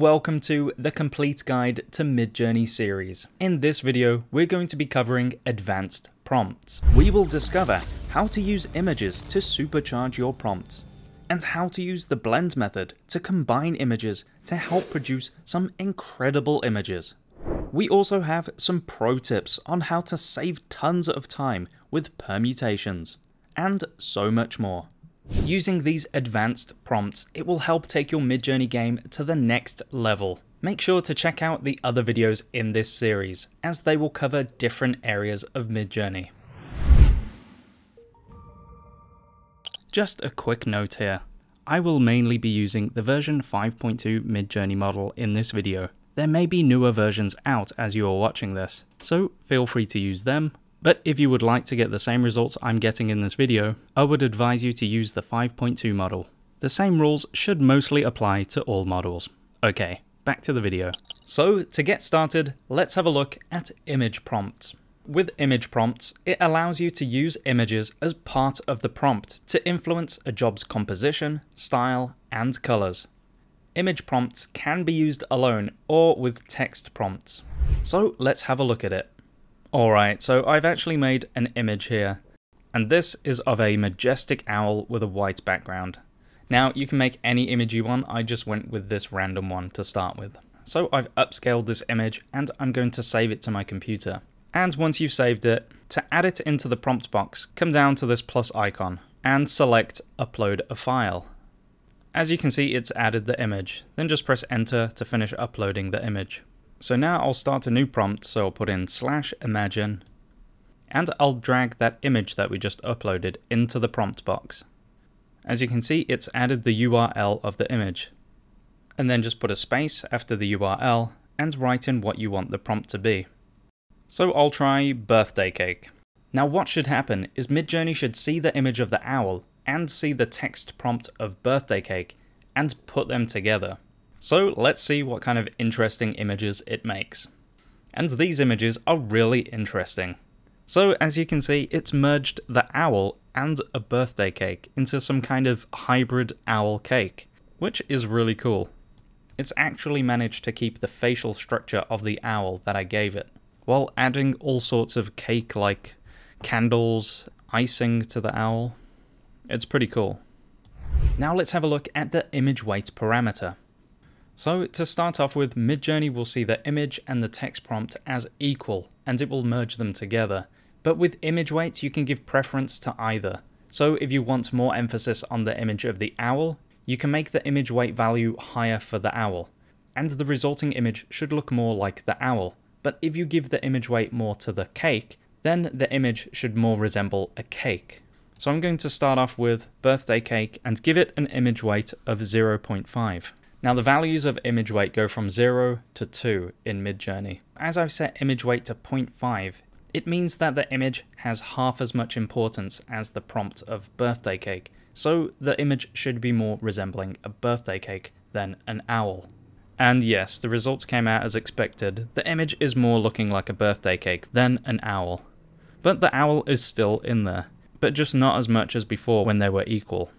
Welcome to the complete guide to Midjourney series. In this video, we're going to be covering advanced prompts. We will discover how to use images to supercharge your prompts, and how to use the blend method to combine images to help produce some incredible images. We also have some pro tips on how to save tons of time with permutations, and so much more. Using these advanced prompts, it will help take your Midjourney game to the next level. Make sure to check out the other videos in this series, as they will cover different areas of Midjourney. Just a quick note here. I will mainly be using the version 5.2 Midjourney model in this video. There may be newer versions out as you are watching this, so feel free to use them but if you would like to get the same results I'm getting in this video, I would advise you to use the 5.2 model. The same rules should mostly apply to all models. Okay, back to the video. So to get started, let's have a look at image prompts. With image prompts, it allows you to use images as part of the prompt to influence a job's composition, style, and colors. Image prompts can be used alone or with text prompts. So let's have a look at it. Alright, so I've actually made an image here, and this is of a majestic owl with a white background. Now, you can make any image you want, I just went with this random one to start with. So I've upscaled this image, and I'm going to save it to my computer. And once you've saved it, to add it into the prompt box, come down to this plus icon, and select Upload a File. As you can see, it's added the image, then just press enter to finish uploading the image. So now I'll start a new prompt, so I'll put in slash imagine, and I'll drag that image that we just uploaded into the prompt box. As you can see, it's added the URL of the image. And then just put a space after the URL and write in what you want the prompt to be. So I'll try birthday cake. Now what should happen is Midjourney should see the image of the owl and see the text prompt of birthday cake and put them together. So let's see what kind of interesting images it makes. And these images are really interesting. So as you can see, it's merged the owl and a birthday cake into some kind of hybrid owl cake, which is really cool. It's actually managed to keep the facial structure of the owl that I gave it, while adding all sorts of cake-like candles, icing to the owl. It's pretty cool. Now let's have a look at the image weight parameter. So to start off with, Midjourney will see the image and the text prompt as equal, and it will merge them together. But with image weight, you can give preference to either. So if you want more emphasis on the image of the owl, you can make the image weight value higher for the owl, and the resulting image should look more like the owl. But if you give the image weight more to the cake, then the image should more resemble a cake. So I'm going to start off with birthday cake and give it an image weight of 0.5. Now the values of image weight go from 0 to 2 in Midjourney. As I've set image weight to 0.5, it means that the image has half as much importance as the prompt of birthday cake, so the image should be more resembling a birthday cake than an owl. And yes, the results came out as expected, the image is more looking like a birthday cake than an owl. But the owl is still in there, but just not as much as before when they were equal.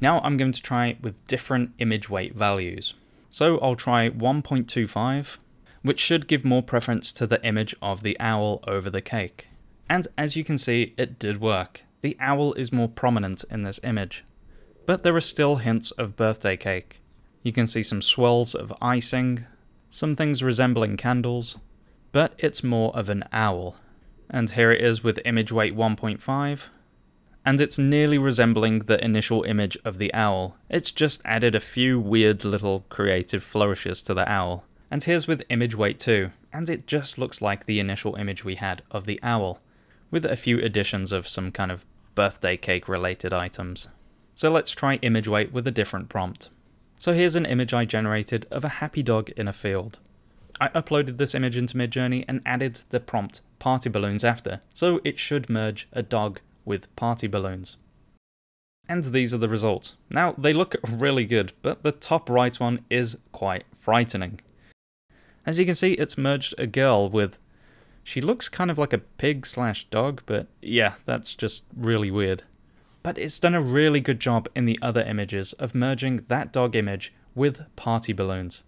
Now I'm going to try with different image weight values. So I'll try 1.25, which should give more preference to the image of the owl over the cake. And as you can see, it did work. The owl is more prominent in this image. But there are still hints of birthday cake. You can see some swirls of icing, some things resembling candles, but it's more of an owl. And here it is with image weight 1.5, and it's nearly resembling the initial image of the owl. It's just added a few weird little creative flourishes to the owl. And here's with image weight 2, and it just looks like the initial image we had of the owl, with a few additions of some kind of birthday cake related items. So let's try image weight with a different prompt. So here's an image I generated of a happy dog in a field. I uploaded this image into Midjourney and added the prompt party balloons after, so it should merge a dog with party balloons. And these are the results. Now, they look really good, but the top right one is quite frightening. As you can see, it's merged a girl with... She looks kind of like a pig slash dog, but yeah, that's just really weird. But it's done a really good job in the other images of merging that dog image with party balloons.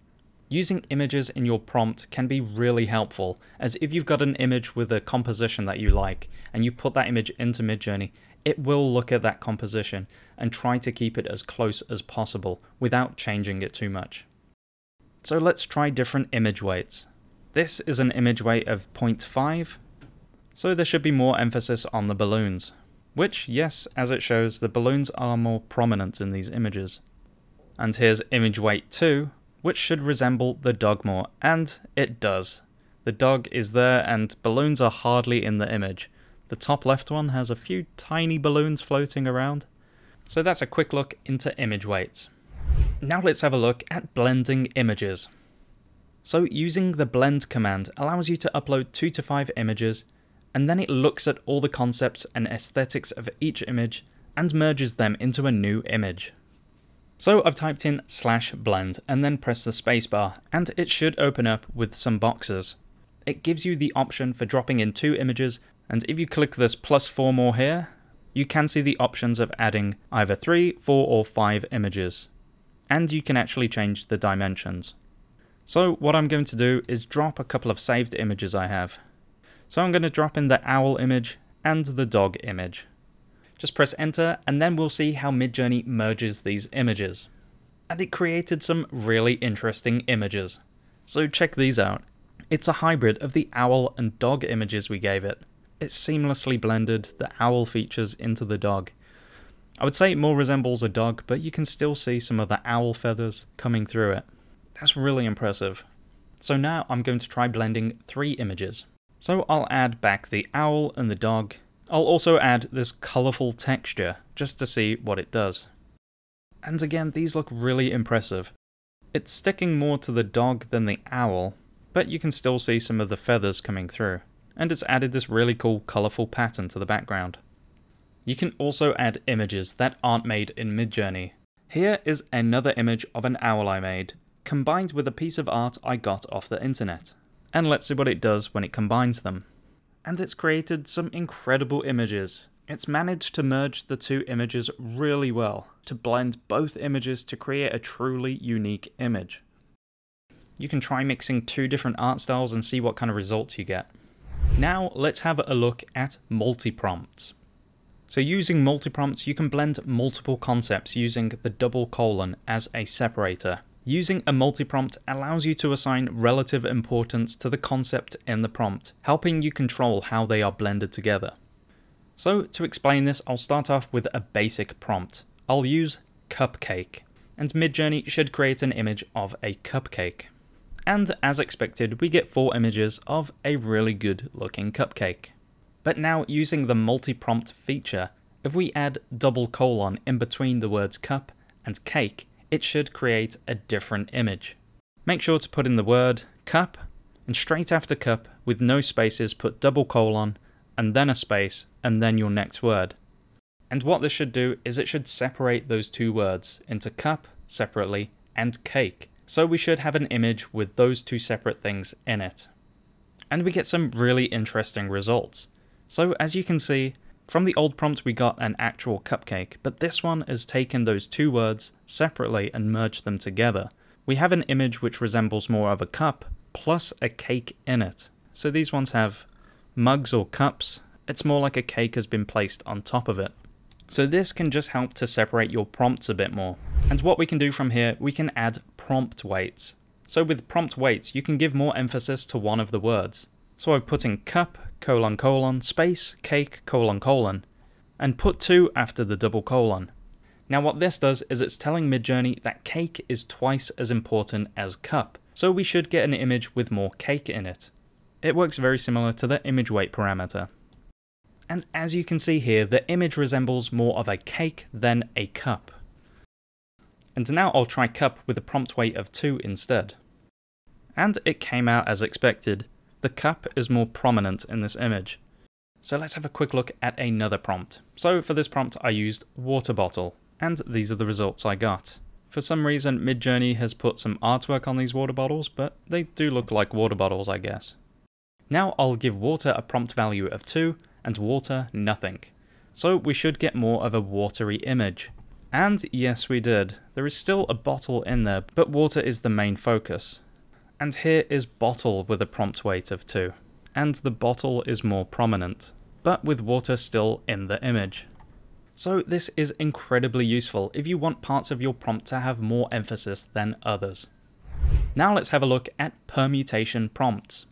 Using images in your prompt can be really helpful, as if you've got an image with a composition that you like, and you put that image into Midjourney, it will look at that composition and try to keep it as close as possible without changing it too much. So let's try different image weights. This is an image weight of 0.5, so there should be more emphasis on the balloons. Which, yes, as it shows, the balloons are more prominent in these images. And here's image weight 2, which should resemble the dog more, and it does. The dog is there and balloons are hardly in the image. The top left one has a few tiny balloons floating around. So that's a quick look into image weights. Now let's have a look at blending images. So using the blend command allows you to upload 2 to 5 images and then it looks at all the concepts and aesthetics of each image and merges them into a new image. So I've typed in slash blend and then press the spacebar and it should open up with some boxes. It gives you the option for dropping in two images and if you click this plus four more here, you can see the options of adding either three, four or five images. And you can actually change the dimensions. So what I'm going to do is drop a couple of saved images I have. So I'm going to drop in the owl image and the dog image. Just press enter and then we'll see how Midjourney merges these images. And it created some really interesting images. So check these out. It's a hybrid of the owl and dog images we gave it. It seamlessly blended the owl features into the dog. I would say it more resembles a dog, but you can still see some of the owl feathers coming through it. That's really impressive. So now I'm going to try blending three images. So I'll add back the owl and the dog. I'll also add this colourful texture, just to see what it does. And again, these look really impressive. It's sticking more to the dog than the owl, but you can still see some of the feathers coming through. And it's added this really cool colourful pattern to the background. You can also add images that aren't made in Midjourney. Here is another image of an owl I made, combined with a piece of art I got off the internet and let's see what it does when it combines them. And it's created some incredible images. It's managed to merge the two images really well, to blend both images to create a truly unique image. You can try mixing two different art styles and see what kind of results you get. Now let's have a look at multi-prompts. So using multi-prompts you can blend multiple concepts using the double colon as a separator. Using a multi-prompt allows you to assign relative importance to the concept in the prompt, helping you control how they are blended together. So to explain this, I'll start off with a basic prompt. I'll use cupcake, and Midjourney should create an image of a cupcake. And as expected, we get four images of a really good looking cupcake. But now using the multi-prompt feature, if we add double colon in between the words cup and cake, it should create a different image. Make sure to put in the word cup, and straight after cup, with no spaces, put double colon, and then a space, and then your next word. And what this should do is it should separate those two words into cup separately and cake. So we should have an image with those two separate things in it. And we get some really interesting results. So as you can see, from the old prompt we got an actual cupcake, but this one has taken those two words separately and merged them together. We have an image which resembles more of a cup, plus a cake in it. So these ones have mugs or cups, it's more like a cake has been placed on top of it. So this can just help to separate your prompts a bit more. And what we can do from here, we can add prompt weights. So with prompt weights, you can give more emphasis to one of the words. So I've put in cup, colon colon, space, cake, colon colon, and put 2 after the double colon. Now what this does is it's telling Midjourney that cake is twice as important as cup, so we should get an image with more cake in it. It works very similar to the image weight parameter. And as you can see here, the image resembles more of a cake than a cup. And now I'll try cup with a prompt weight of 2 instead. And it came out as expected the cup is more prominent in this image. So let's have a quick look at another prompt. So for this prompt I used water bottle, and these are the results I got. For some reason Midjourney has put some artwork on these water bottles, but they do look like water bottles I guess. Now I'll give water a prompt value of 2, and water nothing. So we should get more of a watery image. And yes we did, there is still a bottle in there, but water is the main focus. And here is bottle with a prompt weight of 2. And the bottle is more prominent, but with water still in the image. So this is incredibly useful if you want parts of your prompt to have more emphasis than others. Now let's have a look at permutation prompts.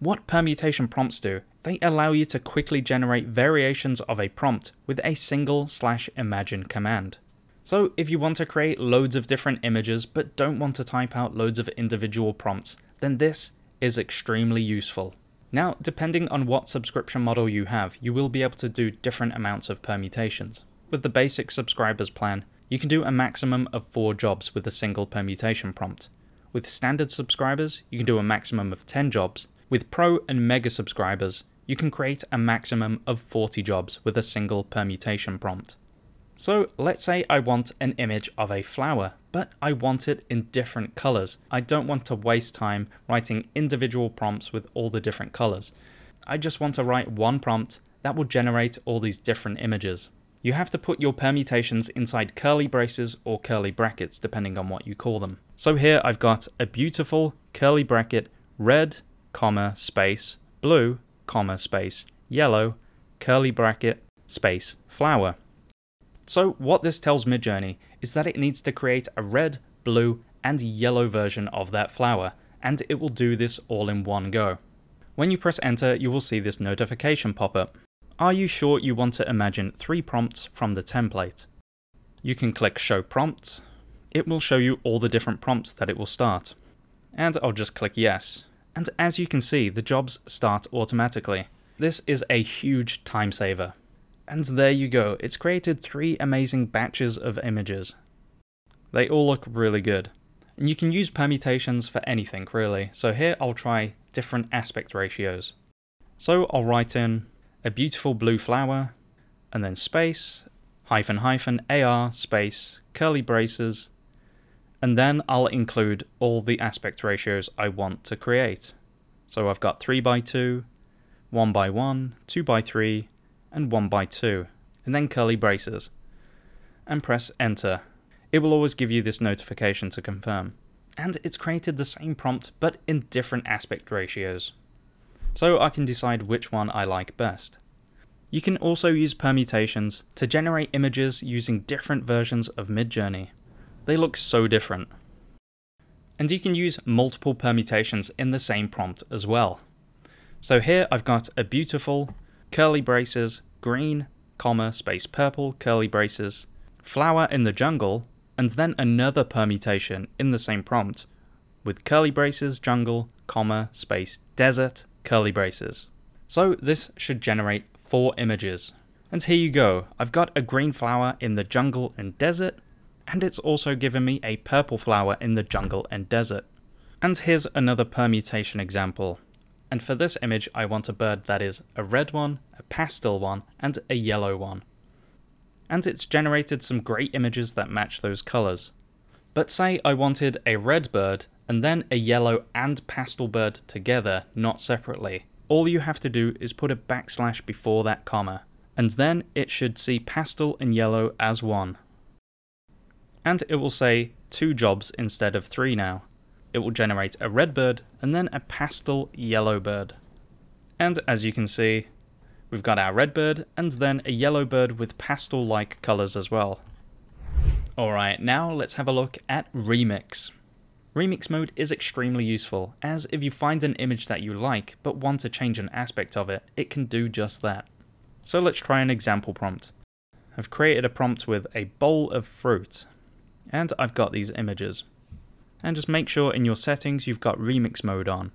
What permutation prompts do, they allow you to quickly generate variations of a prompt with a single slash imagine command. So if you want to create loads of different images but don't want to type out loads of individual prompts, then this is extremely useful. Now, depending on what subscription model you have, you will be able to do different amounts of permutations. With the basic subscribers plan, you can do a maximum of 4 jobs with a single permutation prompt. With standard subscribers, you can do a maximum of 10 jobs. With pro and mega subscribers, you can create a maximum of 40 jobs with a single permutation prompt. So let's say I want an image of a flower, but I want it in different colors. I don't want to waste time writing individual prompts with all the different colors. I just want to write one prompt that will generate all these different images. You have to put your permutations inside curly braces or curly brackets, depending on what you call them. So here I've got a beautiful curly bracket, red, comma, space, blue, comma, space, yellow, curly bracket, space, flower. So what this tells Midjourney is that it needs to create a red, blue, and yellow version of that flower, and it will do this all in one go. When you press enter, you will see this notification pop up. Are you sure you want to imagine three prompts from the template? You can click show prompt. It will show you all the different prompts that it will start. And I'll just click yes. And as you can see, the jobs start automatically. This is a huge time saver. And there you go, it's created three amazing batches of images. They all look really good. And you can use permutations for anything really, so here I'll try different aspect ratios. So I'll write in a beautiful blue flower, and then space, hyphen hyphen AR space, curly braces, and then I'll include all the aspect ratios I want to create. So I've got 3 by 2, 1 by 1, 2 by 3, and 1 by 2, and then curly braces, and press enter. It will always give you this notification to confirm. And it's created the same prompt but in different aspect ratios. So I can decide which one I like best. You can also use permutations to generate images using different versions of Midjourney. They look so different. And you can use multiple permutations in the same prompt as well. So here I've got a beautiful curly braces, green, comma, space purple, curly braces, flower in the jungle, and then another permutation in the same prompt with curly braces, jungle, comma, space, desert, curly braces. So this should generate four images. And here you go, I've got a green flower in the jungle and desert, and it's also given me a purple flower in the jungle and desert. And here's another permutation example. And for this image, I want a bird that is a red one, a pastel one, and a yellow one. And it's generated some great images that match those colours. But say I wanted a red bird and then a yellow and pastel bird together, not separately. All you have to do is put a backslash before that comma, and then it should see pastel and yellow as one. And it will say two jobs instead of three now it will generate a red bird and then a pastel yellow bird. And as you can see, we've got our red bird and then a yellow bird with pastel-like colors as well. Alright, now let's have a look at Remix. Remix mode is extremely useful, as if you find an image that you like but want to change an aspect of it, it can do just that. So let's try an example prompt. I've created a prompt with a bowl of fruit, and I've got these images and just make sure in your settings you've got remix mode on.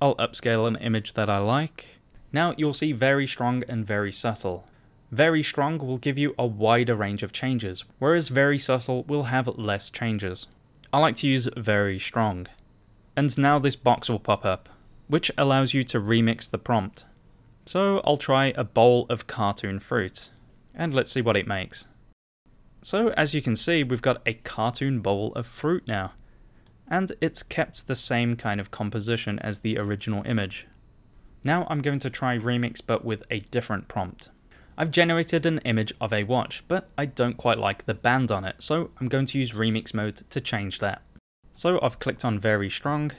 I'll upscale an image that I like. Now you'll see very strong and very subtle. Very strong will give you a wider range of changes, whereas very subtle will have less changes. I like to use very strong. And now this box will pop up, which allows you to remix the prompt. So I'll try a bowl of cartoon fruit, and let's see what it makes. So as you can see, we've got a cartoon bowl of fruit now and it's kept the same kind of composition as the original image. Now I'm going to try Remix but with a different prompt. I've generated an image of a watch, but I don't quite like the band on it, so I'm going to use Remix mode to change that. So I've clicked on Very Strong,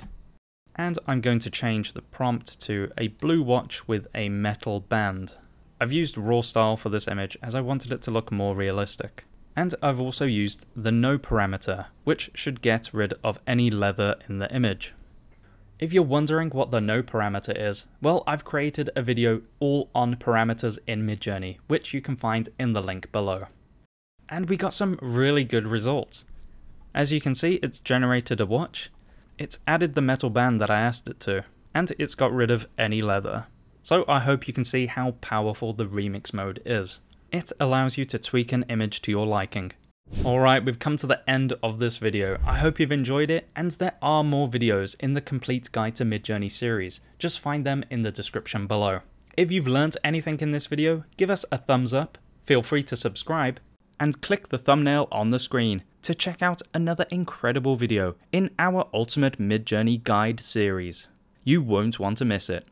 And I'm going to change the prompt to a blue watch with a metal band. I've used raw style for this image as I wanted it to look more realistic. And I've also used the no parameter, which should get rid of any leather in the image. If you're wondering what the no parameter is, well, I've created a video all on parameters in Midjourney, which you can find in the link below. And we got some really good results. As you can see, it's generated a watch, it's added the metal band that I asked it to, and it's got rid of any leather. So I hope you can see how powerful the remix mode is. It allows you to tweak an image to your liking. Alright, we've come to the end of this video. I hope you've enjoyed it, and there are more videos in the Complete Guide to Midjourney series. Just find them in the description below. If you've learnt anything in this video, give us a thumbs up, feel free to subscribe, and click the thumbnail on the screen to check out another incredible video in our Ultimate Midjourney Guide series. You won't want to miss it.